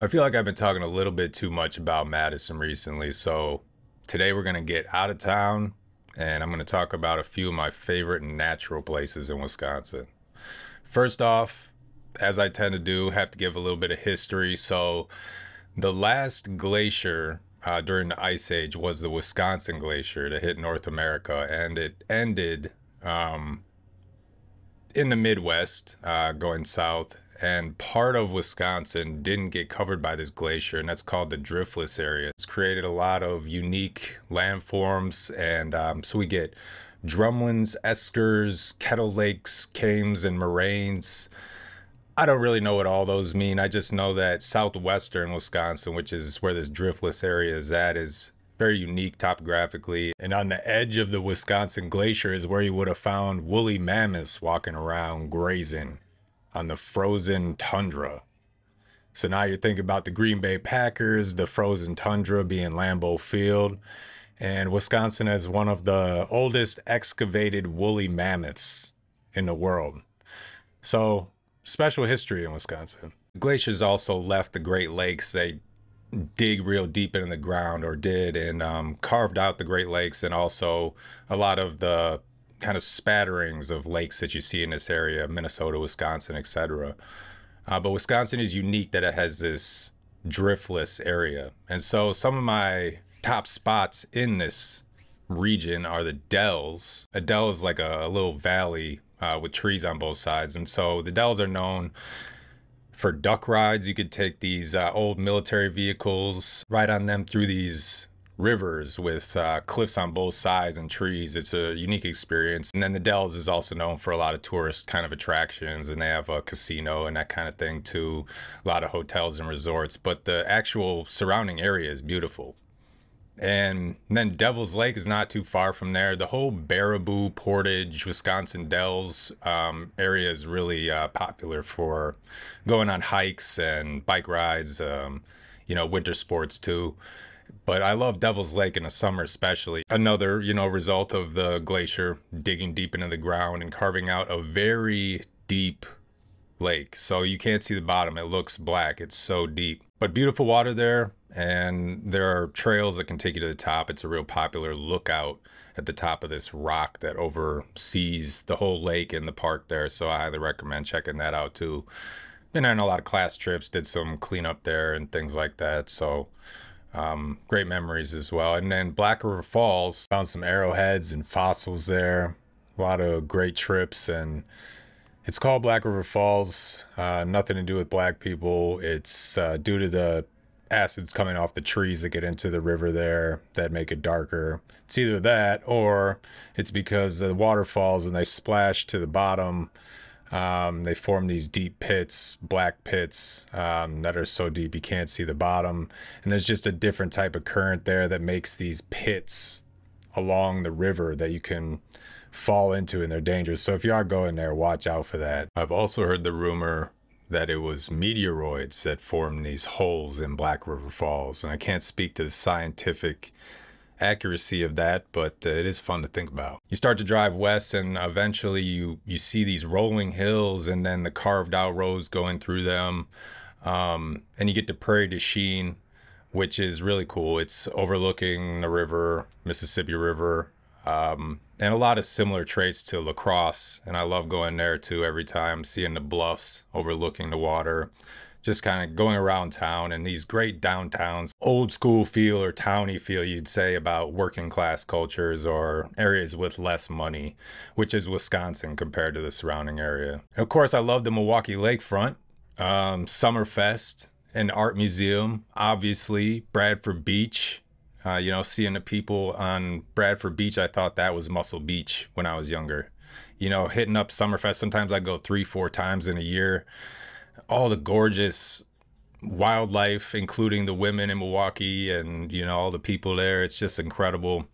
I feel like I've been talking a little bit too much about Madison recently, so today we're going to get out of town and I'm going to talk about a few of my favorite natural places in Wisconsin. First off, as I tend to do, have to give a little bit of history. So, the last glacier uh, during the Ice Age was the Wisconsin Glacier that hit North America, and it ended um, in the Midwest, uh, going south and part of Wisconsin didn't get covered by this glacier, and that's called the driftless area. It's created a lot of unique landforms, and um, so we get drumlins, eskers, kettle lakes, kames, and moraines. I don't really know what all those mean. I just know that southwestern Wisconsin, which is where this driftless area is at, is very unique topographically. And on the edge of the Wisconsin Glacier is where you would have found woolly mammoths walking around grazing on the frozen tundra. So now you're thinking about the Green Bay Packers, the frozen tundra being Lambeau Field. And Wisconsin has one of the oldest excavated woolly mammoths in the world. So, special history in Wisconsin. Glaciers also left the Great Lakes. They dig real deep into the ground, or did, and um, carved out the Great Lakes and also a lot of the kind of spatterings of lakes that you see in this area, Minnesota, Wisconsin, etc. Uh, but Wisconsin is unique that it has this driftless area. And so some of my top spots in this region are the dells. A dell is like a, a little valley uh, with trees on both sides. And so the dells are known for duck rides. You could take these uh, old military vehicles, ride on them through these rivers with uh, cliffs on both sides and trees. It's a unique experience. And then the Dells is also known for a lot of tourist kind of attractions, and they have a casino and that kind of thing too. A lot of hotels and resorts, but the actual surrounding area is beautiful. And then Devil's Lake is not too far from there. The whole Baraboo, Portage, Wisconsin Dells um, area is really uh, popular for going on hikes and bike rides, um, you know, winter sports too. But I love Devil's Lake in the summer, especially. Another, you know, result of the glacier digging deep into the ground and carving out a very deep lake. So you can't see the bottom. It looks black. It's so deep. But beautiful water there. And there are trails that can take you to the top. It's a real popular lookout at the top of this rock that oversees the whole lake and the park there. So I highly recommend checking that out too. Been on a lot of class trips, did some cleanup there and things like that. So um, great memories as well. And then Black River Falls, found some arrowheads and fossils there. A lot of great trips. And it's called Black River Falls. Uh, nothing to do with black people. It's uh, due to the acids coming off the trees that get into the river there that make it darker. It's either that or it's because the waterfalls and they splash to the bottom um, they form these deep pits, black pits um, that are so deep you can't see the bottom. And there's just a different type of current there that makes these pits along the river that you can fall into and they're dangerous. So if you are going there, watch out for that. I've also heard the rumor that it was meteoroids that formed these holes in Black River Falls. And I can't speak to the scientific accuracy of that, but uh, it is fun to think about. You start to drive west, and eventually you you see these rolling hills, and then the carved out roads going through them, um, and you get to Prairie du Chien, which is really cool. It's overlooking the river, Mississippi River, um, and a lot of similar traits to La Crosse. And I love going there too every time, seeing the bluffs overlooking the water just kind of going around town and these great downtowns, old school feel or towny feel, you'd say, about working class cultures or areas with less money, which is Wisconsin compared to the surrounding area. And of course, I love the Milwaukee Lakefront, um, Summerfest, an art museum, obviously, Bradford Beach. Uh, you know, seeing the people on Bradford Beach, I thought that was Muscle Beach when I was younger. You know, hitting up Summerfest, sometimes I go three, four times in a year all the gorgeous wildlife, including the women in Milwaukee and, you know, all the people there. It's just incredible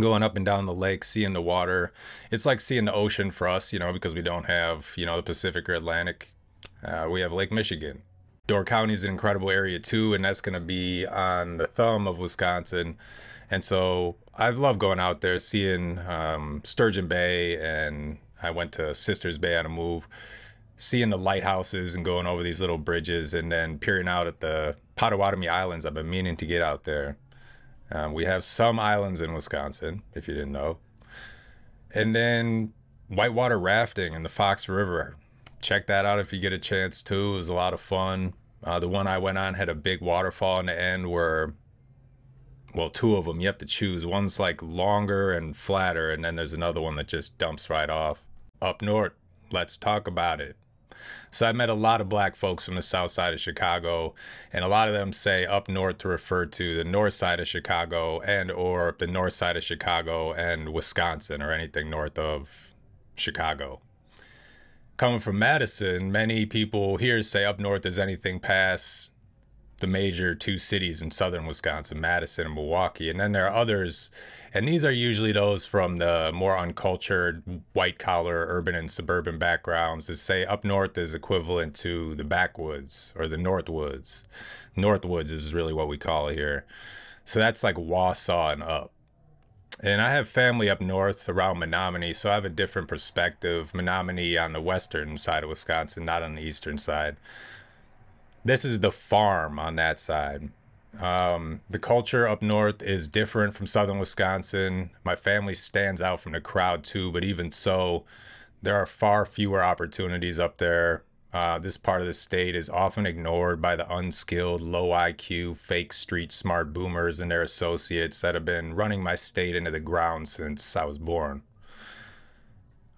going up and down the lake, seeing the water. It's like seeing the ocean for us, you know, because we don't have, you know, the Pacific or Atlantic. Uh, we have Lake Michigan. Door County is an incredible area too, and that's going to be on the thumb of Wisconsin. And so I love going out there, seeing um, Sturgeon Bay, and I went to Sisters Bay on a move seeing the lighthouses and going over these little bridges and then peering out at the Potawatomi Islands. I've been meaning to get out there. Um, we have some islands in Wisconsin, if you didn't know. And then whitewater rafting in the Fox River. Check that out if you get a chance too. It was a lot of fun. Uh, the one I went on had a big waterfall in the end where, well, two of them you have to choose. One's like longer and flatter, and then there's another one that just dumps right off. Up north, let's talk about it. So I met a lot of black folks from the south side of Chicago, and a lot of them say up north to refer to the north side of Chicago and or the north side of Chicago and Wisconsin or anything north of Chicago. Coming from Madison, many people here say up north is anything past the major two cities in southern Wisconsin, Madison and Milwaukee. And then there are others, and these are usually those from the more uncultured, white collar, urban and suburban backgrounds that say up north is equivalent to the backwoods or the Northwoods. Northwoods is really what we call it here. So that's like Wausau and up. And I have family up north around Menomonie, so I have a different perspective. Menomonie on the western side of Wisconsin, not on the eastern side. This is the farm on that side. Um, the culture up north is different from southern Wisconsin. My family stands out from the crowd too, but even so, there are far fewer opportunities up there uh, this part of the state is often ignored by the unskilled, low IQ, fake street smart boomers and their associates that have been running my state into the ground since I was born.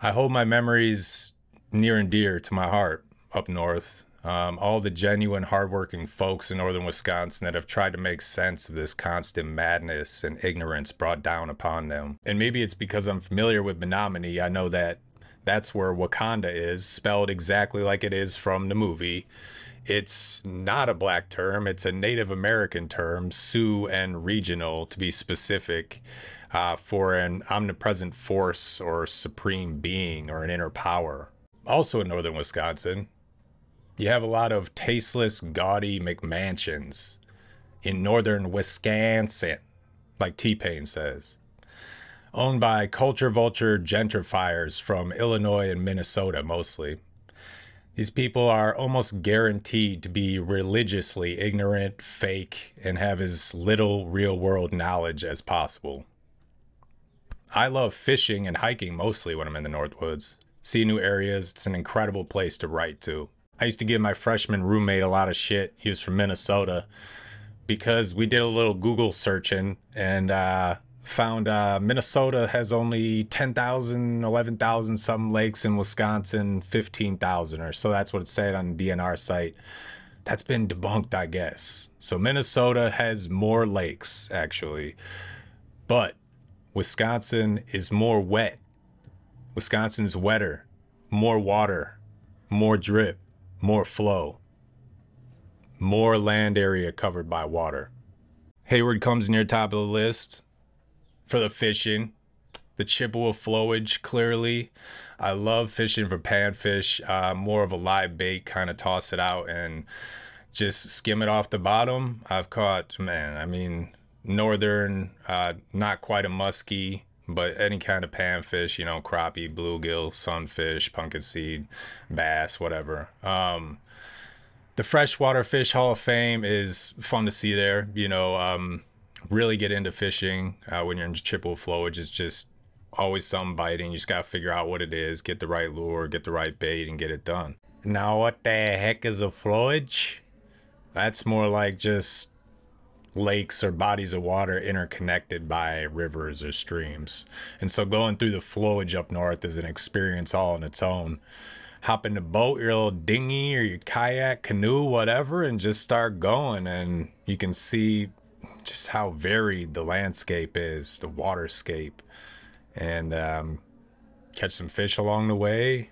I hold my memories near and dear to my heart up north. Um, all the genuine, hardworking folks in northern Wisconsin that have tried to make sense of this constant madness and ignorance brought down upon them. And maybe it's because I'm familiar with Menomonie. I know that that's where Wakanda is, spelled exactly like it is from the movie. It's not a black term, it's a Native American term, Sioux and regional to be specific, uh, for an omnipresent force or supreme being or an inner power. Also in northern Wisconsin, you have a lot of tasteless, gaudy McMansions in northern Wisconsin, like T Pain says owned by culture vulture gentrifiers from Illinois and Minnesota mostly. These people are almost guaranteed to be religiously ignorant, fake, and have as little real world knowledge as possible. I love fishing and hiking mostly when I'm in the Northwoods. See new areas, it's an incredible place to write to. I used to give my freshman roommate a lot of shit. He was from Minnesota because we did a little Google searching and uh, found uh, Minnesota has only 10,000, 11,000 some lakes in Wisconsin, 15,000 or so. That's what it said on the DNR site. That's been debunked, I guess. So Minnesota has more lakes, actually. But Wisconsin is more wet. Wisconsin's wetter, more water, more drip, more flow, more land area covered by water. Hayward comes near top of the list for the fishing. The Chippewa flowage, clearly. I love fishing for panfish, uh, more of a live bait, kind of toss it out and just skim it off the bottom. I've caught, man, I mean, northern, uh, not quite a muskie, but any kind of panfish, you know, crappie, bluegill, sunfish, pumpkin seed, bass, whatever. Um, the Freshwater Fish Hall of Fame is fun to see there. You know, um, really get into fishing uh, when you're in Chippewa flowage is just always something biting. You just got to figure out what it is, get the right lure, get the right bait, and get it done. Now, what the heck is a flowage? That's more like just lakes or bodies of water interconnected by rivers or streams. And so going through the flowage up north is an experience all on its own. Hop in the boat, your little dinghy or your kayak, canoe, whatever, and just start going. And you can see just how varied the landscape is, the waterscape, and um, catch some fish along the way,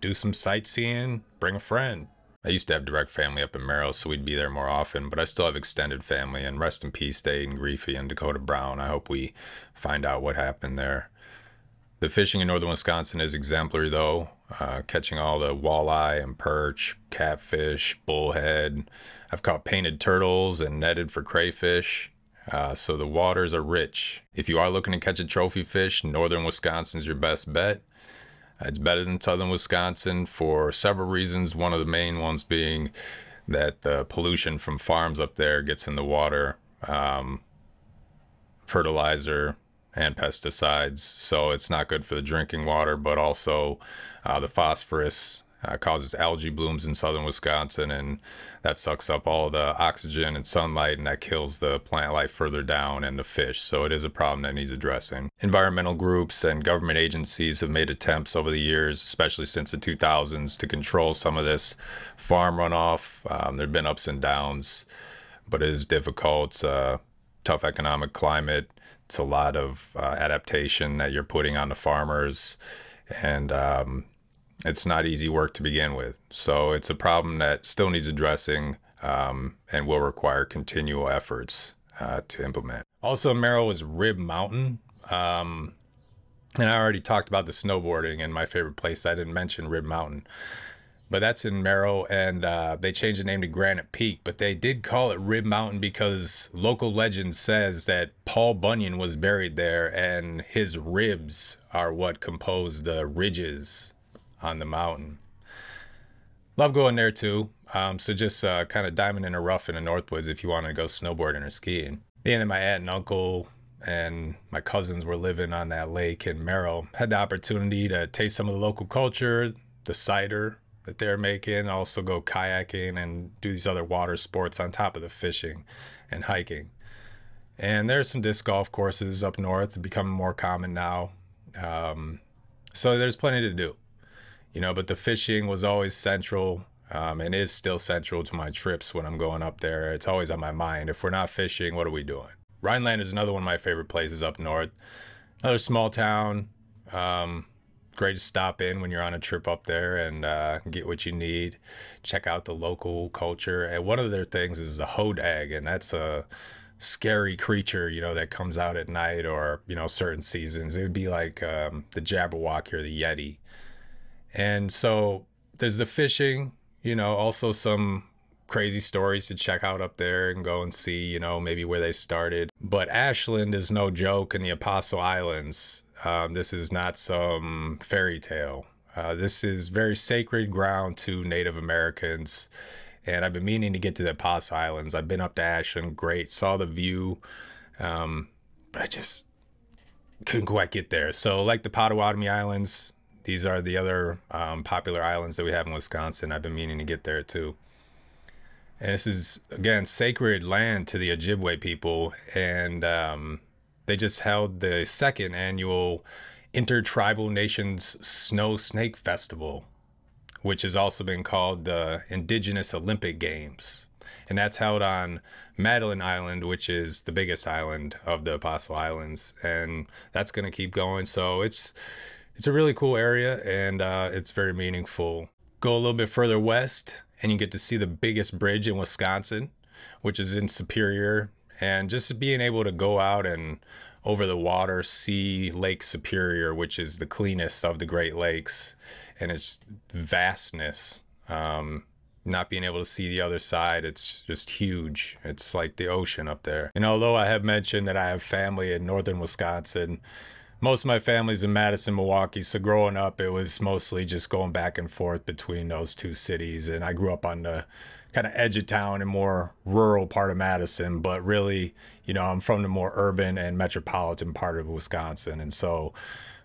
do some sightseeing, bring a friend. I used to have direct family up in Merrill, so we'd be there more often, but I still have extended family, and rest in peace, Aiden Grefe and Dakota Brown. I hope we find out what happened there. The fishing in northern Wisconsin is exemplary, though, uh, catching all the walleye and perch, catfish, bullhead. I've caught painted turtles and netted for crayfish. Uh, so the waters are rich. If you are looking to catch a trophy fish, northern Wisconsin is your best bet. It's better than southern Wisconsin for several reasons. One of the main ones being that the pollution from farms up there gets in the water, um, fertilizer, and pesticides. So it's not good for the drinking water, but also uh, the phosphorus uh, causes algae blooms in southern Wisconsin, and that sucks up all the oxygen and sunlight, and that kills the plant life further down and the fish. So it is a problem that needs addressing. Environmental groups and government agencies have made attempts over the years, especially since the 2000s, to control some of this farm runoff. Um, there have been ups and downs, but it is difficult. A tough economic climate. It's a lot of uh, adaptation that you're putting on the farmers, and um, it's not easy work to begin with. So it's a problem that still needs addressing um, and will require continual efforts uh, to implement. Also, Merrill is Rib Mountain. Um, and I already talked about the snowboarding and my favorite place. I didn't mention Rib Mountain, but that's in Merrill, and uh, they changed the name to Granite Peak. But they did call it Rib Mountain because local legend says that Paul Bunyan was buried there, and his ribs are what compose the ridges on the mountain. Love going there too. Um, so just uh, kind of diamond in the rough in the Northwoods if you want to go snowboarding or skiing. Me and my aunt and uncle and my cousins were living on that lake in Merrill. Had the opportunity to taste some of the local culture, the cider that they're making, also go kayaking and do these other water sports on top of the fishing and hiking. And there's some disc golf courses up north, becoming more common now. Um, so there's plenty to do you know, but the fishing was always central um, and is still central to my trips when I'm going up there. It's always on my mind. If we're not fishing, what are we doing? Rhinelander is another one of my favorite places up north. Another small town. Um, great to stop in when you're on a trip up there and uh, get what you need. Check out the local culture. And one of their things is the hodag, and that's a scary creature, you know, that comes out at night or, you know, certain seasons. It would be like um, the Jabberwocky or the Yeti. And so there's the fishing, you know, also some crazy stories to check out up there and go and see, you know, maybe where they started. But Ashland is no joke in the Apostle Islands. Um, this is not some fairy tale. Uh, this is very sacred ground to Native Americans. And I've been meaning to get to the Apostle Islands. I've been up to Ashland, great, saw the view. Um, but I just couldn't quite get there. So, like the Potawatomi Islands, these are the other um, popular islands that we have in Wisconsin. I've been meaning to get there too. And this is again sacred land to the Ojibwe people, and um, they just held the second annual Intertribal Nations Snow Snake Festival, which has also been called the Indigenous Olympic Games, and that's held on Madeline Island, which is the biggest island of the Apostle Islands, and that's going to keep going. So it's it's a really cool area and uh, it's very meaningful. Go a little bit further west and you get to see the biggest bridge in Wisconsin, which is in Superior. And just being able to go out and over the water see Lake Superior, which is the cleanest of the Great Lakes, and its vastness. Um, not being able to see the other side, it's just huge. It's like the ocean up there. And although I have mentioned that I have family in northern Wisconsin, most of my family's in Madison, Milwaukee. So growing up, it was mostly just going back and forth between those two cities. And I grew up on the kind of edge of town and more rural part of Madison. But really, you know, I'm from the more urban and metropolitan part of Wisconsin. And so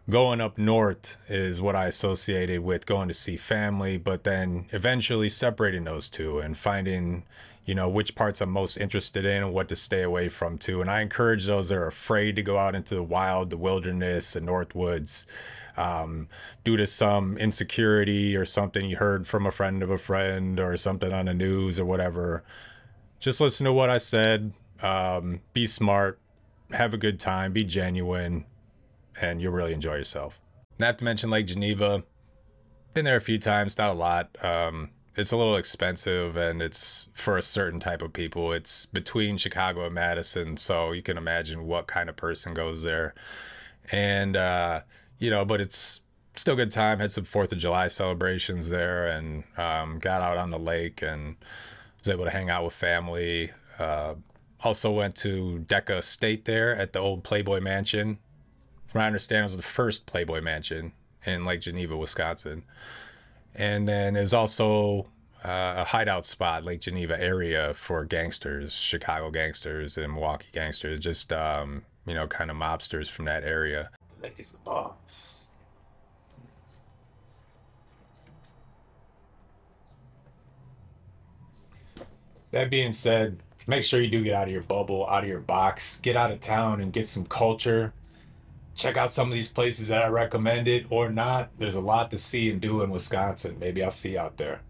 going up north is what I associated with going to see family, but then eventually separating those two and finding, you know, which parts I'm most interested in and what to stay away from too. And I encourage those that are afraid to go out into the wild, the wilderness, the north woods, um, due to some insecurity or something you heard from a friend of a friend or something on the news or whatever. Just listen to what I said. Um, be smart, have a good time, be genuine, and you'll really enjoy yourself. Have to mention Lake Geneva. Been there a few times, not a lot. Um, it's a little expensive and it's for a certain type of people. It's between Chicago and Madison, so you can imagine what kind of person goes there. And uh, you know, but it's still good time. Had some Fourth of July celebrations there, and um, got out on the lake and was able to hang out with family. Uh, also went to Decca Estate there at the old Playboy Mansion. From my understanding, it was the first Playboy Mansion in Lake Geneva, Wisconsin. And then there's also uh, a hideout spot, Lake Geneva area for gangsters, Chicago gangsters and Milwaukee gangsters, just um, you know, kind of mobsters from that area. The lake is the boss. That being said, make sure you do get out of your bubble, out of your box, get out of town and get some culture. Check out some of these places that I recommended or not. There's a lot to see and do in Wisconsin. Maybe I'll see you out there.